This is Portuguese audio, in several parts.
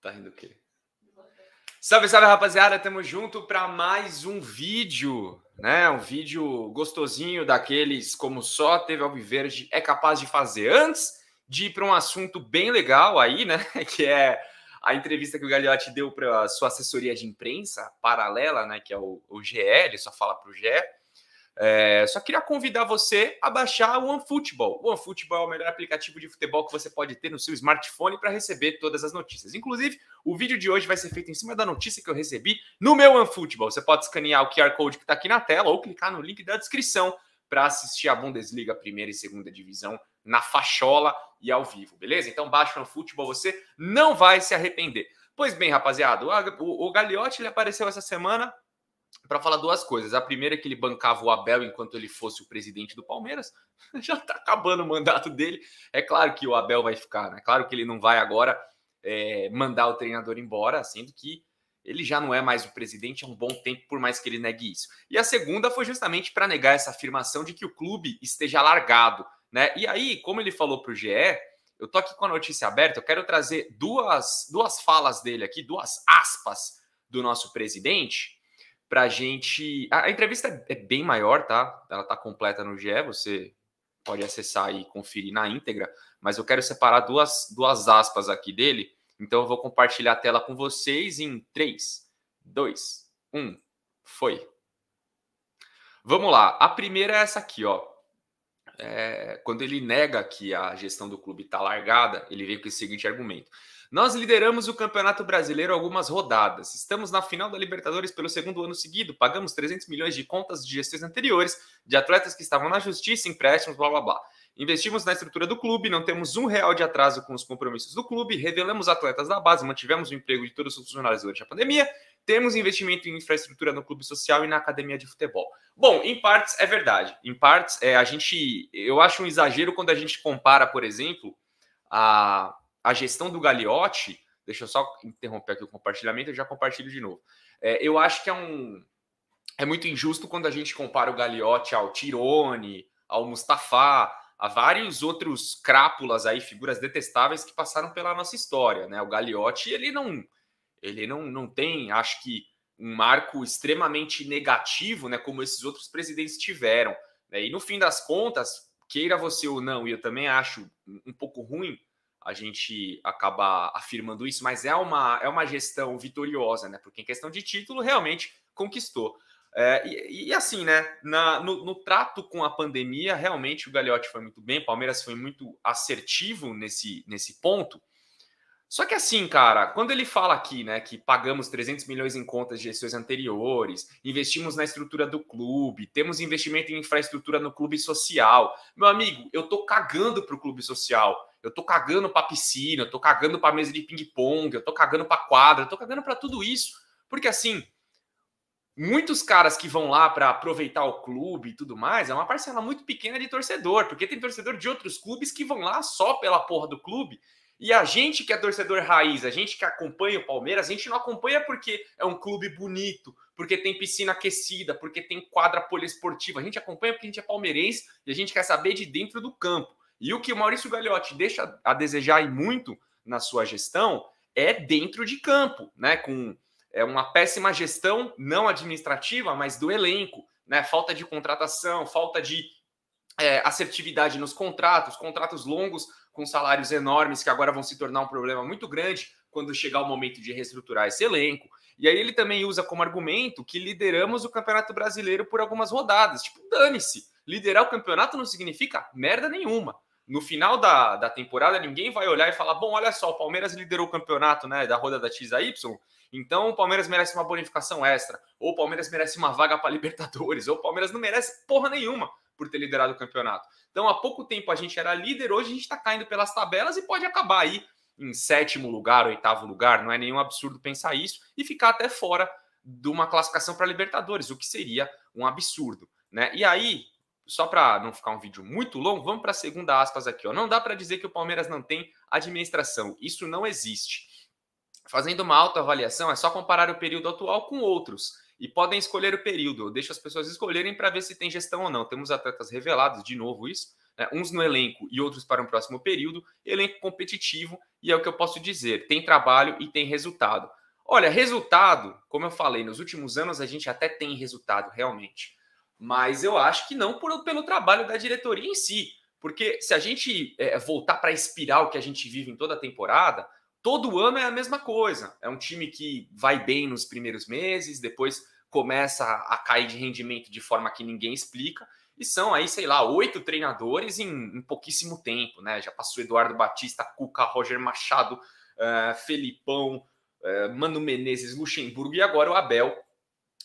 Tá rindo o quê? Salve, salve, rapaziada. Tamo junto para mais um vídeo, né? Um vídeo gostosinho daqueles como só teve Alviverde é capaz de fazer. Antes de ir para um assunto bem legal aí, né? Que é a entrevista que o Gagliotti deu para sua assessoria de imprensa paralela, né? Que é o, o GE, ele só fala para o GE. É, só queria convidar você a baixar o OneFootball. O OneFootball é o melhor aplicativo de futebol que você pode ter no seu smartphone para receber todas as notícias. Inclusive, o vídeo de hoje vai ser feito em cima da notícia que eu recebi no meu OneFootball. Você pode escanear o QR Code que está aqui na tela ou clicar no link da descrição para assistir a Bundesliga, primeira e segunda divisão, na fachola e ao vivo, beleza? Então baixa o OneFootball, você não vai se arrepender. Pois bem, rapaziada, o, o Gagliotti ele apareceu essa semana para falar duas coisas. A primeira é que ele bancava o Abel enquanto ele fosse o presidente do Palmeiras. Já está acabando o mandato dele. É claro que o Abel vai ficar, né? Claro que ele não vai agora é, mandar o treinador embora, sendo que ele já não é mais o presidente há um bom tempo, por mais que ele negue isso. E a segunda foi justamente para negar essa afirmação de que o clube esteja largado, né? E aí, como ele falou para o GE, eu tô aqui com a notícia aberta, eu quero trazer duas, duas falas dele aqui, duas aspas do nosso presidente, para a gente. A, entrevista é bem maior, tá? Ela tá completa no GE, você pode acessar e conferir na íntegra, mas eu quero separar duas, duas aspas aqui dele, então eu vou compartilhar a tela com vocês em 3, 2, 1, foi. Vamos lá, a primeira é essa aqui, ó. É, quando ele nega que a gestão do clube está largada, ele veio com esse seguinte argumento. Nós lideramos o Campeonato Brasileiro algumas rodadas. Estamos na final da Libertadores pelo segundo ano seguido. Pagamos 300 milhões de contas de gestões anteriores, de atletas que estavam na justiça, empréstimos, blá blá blá. Investimos na estrutura do clube, não temos um real de atraso com os compromissos do clube, revelamos atletas da base, mantivemos o emprego de todos os funcionários durante a pandemia, temos investimento em infraestrutura no clube social e na academia de futebol. Bom, em partes é verdade. Em partes, é, a gente. Eu acho um exagero quando a gente compara, por exemplo, a, a gestão do Gagliotti, deixa eu só interromper aqui o compartilhamento, eu já compartilho de novo. É, eu acho que é um é muito injusto quando a gente compara o Gagliotti ao Tirone, ao Mustafa, a vários outros crápulas aí, figuras detestáveis que passaram pela nossa história, né? O Gagliotti, ele não ele não, não tem, acho que um marco extremamente negativo, né, como esses outros presidentes tiveram. Né? E no fim das contas, queira você ou não, e eu também acho um pouco ruim a gente acabar afirmando isso, mas é uma, é uma gestão vitoriosa, né? Porque em questão de título, realmente conquistou. É, e, e, assim, né? Na, no, no, trato com a pandemia, realmente o Gagliotti foi muito bem, o Palmeiras foi muito assertivo nesse, nesse ponto. Só que assim, cara, quando ele fala aqui, né, que pagamos 300 milhões em contas de gestões anteriores, investimos na estrutura do clube, temos investimento em infraestrutura no clube social. Meu amigo, eu tô cagando pro clube social. Eu tô cagando pra piscina, eu tô cagando pra mesa de ping-pong, eu tô cagando pra quadra, eu tô cagando pra tudo isso. Porque assim, muitos caras que vão lá para aproveitar o clube e tudo mais, é uma parcela muito pequena de torcedor, porque tem torcedor de outros clubes que vão lá só pela porra do clube e a gente que é torcedor raiz, a gente que acompanha o Palmeiras, a gente não acompanha porque é um clube bonito, porque tem piscina aquecida, porque tem quadra poliesportiva. A gente acompanha porque a gente é palmeirense e a gente quer saber de dentro do campo. E o que o Maurício Gagliotti deixa a desejar e muito na sua gestão é dentro de campo, né? Com é uma péssima gestão não administrativa, mas do elenco, né? Falta de contratação, falta de é, assertividade nos contratos, contratos longos com salários enormes que agora vão se tornar um problema muito grande quando chegar o momento de reestruturar esse elenco. E aí ele também usa como argumento que lideramos o Campeonato Brasileiro por algumas rodadas. Tipo, dane-se. Liderar o campeonato não significa merda nenhuma. No final da, da temporada, ninguém vai olhar e falar: bom, olha só, o Palmeiras liderou o campeonato né, da roda da XAY, então o Palmeiras merece uma bonificação extra, ou o Palmeiras merece uma vaga para Libertadores, ou o Palmeiras não merece porra nenhuma por ter liderado o campeonato. Então, há pouco tempo a gente era líder, hoje a gente está caindo pelas tabelas e pode acabar aí em sétimo lugar, oitavo lugar. Não é nenhum absurdo pensar isso e ficar até fora de uma classificação para Libertadores, o que seria um absurdo, né? E aí, só para não ficar um vídeo muito longo, vamos para a segunda aspas aqui. Ó. Não dá para dizer que o Palmeiras não tem administração. Isso não existe. Fazendo uma autoavaliação, é só comparar o período atual com outros e podem escolher o período. Eu deixo as pessoas escolherem para ver se tem gestão ou não. Temos atletas revelados, de novo isso. né? uns no elenco e outros para um próximo período. Elenco competitivo, e é o que eu posso dizer: tem trabalho e tem resultado. Olha, resultado, como eu falei, nos últimos anos a gente até tem resultado realmente, mas eu acho que não por, pelo trabalho da diretoria em si, porque se a gente é, voltar para a espiral que a gente vive em toda a temporada, todo ano é a mesma coisa. É um time que vai bem nos primeiros meses, depois começa a cair de rendimento de forma que ninguém explica. E são aí, sei lá, oito treinadores em, em pouquíssimo tempo, né? Já passou Eduardo Batista, Cuca, Roger Machado, uh, Felipão, é, Mano Menezes, Luxemburgo e agora o Abel.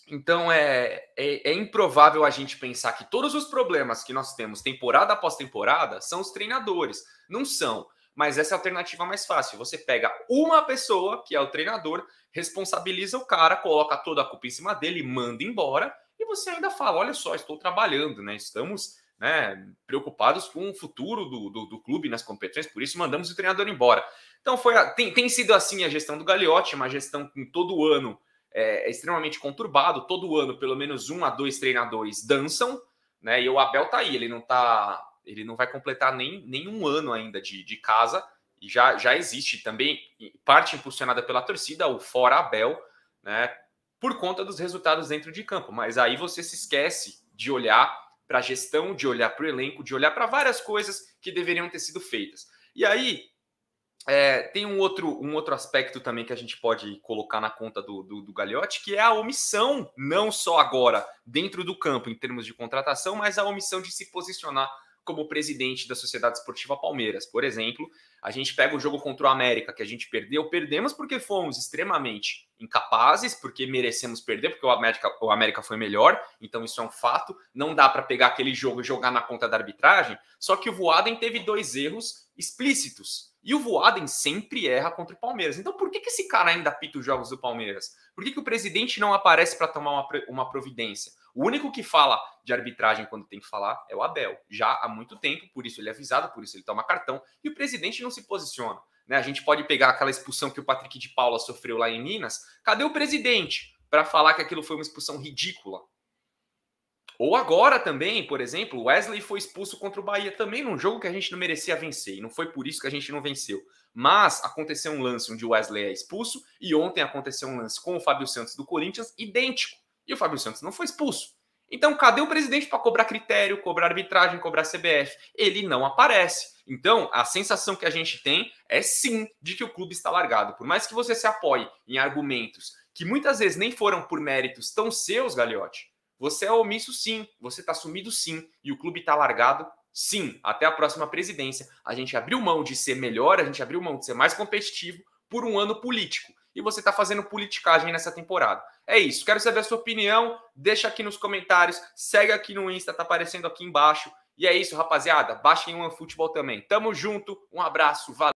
Então é, é, é, improvável a gente pensar que todos os problemas que nós temos temporada após temporada são os treinadores. Não são. Mas essa é a alternativa mais fácil. Você pega uma pessoa, que é o treinador, responsabiliza o cara, coloca toda a culpa em cima dele, manda embora, e você ainda fala: olha só, estou trabalhando, né? Estamos né, preocupados com o futuro do, do, do clube nas competições, por isso mandamos o treinador embora. Então foi tem, tem sido assim a gestão do Gagliotti, uma gestão com todo ano é, é, extremamente conturbado. Todo ano, pelo menos um a dois treinadores dançam, né? E o Abel tá aí, ele não tá. Ele não vai completar nem, nem um ano ainda de, de casa. E já, já existe também, parte impulsionada pela torcida, o Fora Abel, né? Por conta dos resultados dentro de campo. Mas aí você se esquece de olhar para a gestão, de olhar para o elenco, de olhar para várias coisas que deveriam ter sido feitas. E aí, é, tem um outro, um outro aspecto também que a gente pode colocar na conta do, do, do Gagliotti, que é a omissão, não só agora dentro do campo em termos de contratação, mas a omissão de se posicionar como presidente da Sociedade Esportiva Palmeiras. Por exemplo, a gente pega o jogo contra o América, que a gente perdeu, perdemos porque fomos extremamente incapazes, porque merecemos perder, porque o América, o América foi melhor, então isso é um fato. Não dá para pegar aquele jogo e jogar na conta da arbitragem, só que o Voaden teve dois erros explícitos. E o Voaden sempre erra contra o Palmeiras. Então por que, que esse cara ainda apita os jogos do Palmeiras? Por que, que o presidente não aparece para tomar uma, uma providência? O único que fala de arbitragem quando tem que falar é o Abel. Já há muito tempo, por isso ele é avisado, por isso ele toma cartão. E o presidente não se posiciona. Né? A gente pode pegar aquela expulsão que o Patrick de Paula sofreu lá em Minas. Cadê o presidente para falar que aquilo foi uma expulsão ridícula? Ou agora também, por exemplo, Wesley foi expulso contra o Bahia também num jogo que a gente não merecia vencer, e não foi por isso que a gente não venceu. Mas aconteceu um lance onde o Wesley é expulso, e ontem aconteceu um lance com o Fábio Santos do Corinthians idêntico, e o Fábio Santos não foi expulso. Então, cadê o presidente para cobrar critério, cobrar arbitragem, cobrar CBF? Ele não aparece. Então, a sensação que a gente tem é sim de que o clube está largado. Por mais que você se apoie em argumentos que muitas vezes nem foram por méritos tão seus, Gagliotti, você é omisso sim, você está sumido sim, e o clube está largado sim. Até a próxima presidência. A gente abriu mão de ser melhor, a gente abriu mão de ser mais competitivo por um ano político. E você está fazendo politicagem nessa temporada. É isso. Quero saber a sua opinião. Deixa aqui nos comentários. Segue aqui no Insta, tá aparecendo aqui embaixo. E é isso, rapaziada. Baixem o futebol também. Tamo junto. Um abraço. Valeu.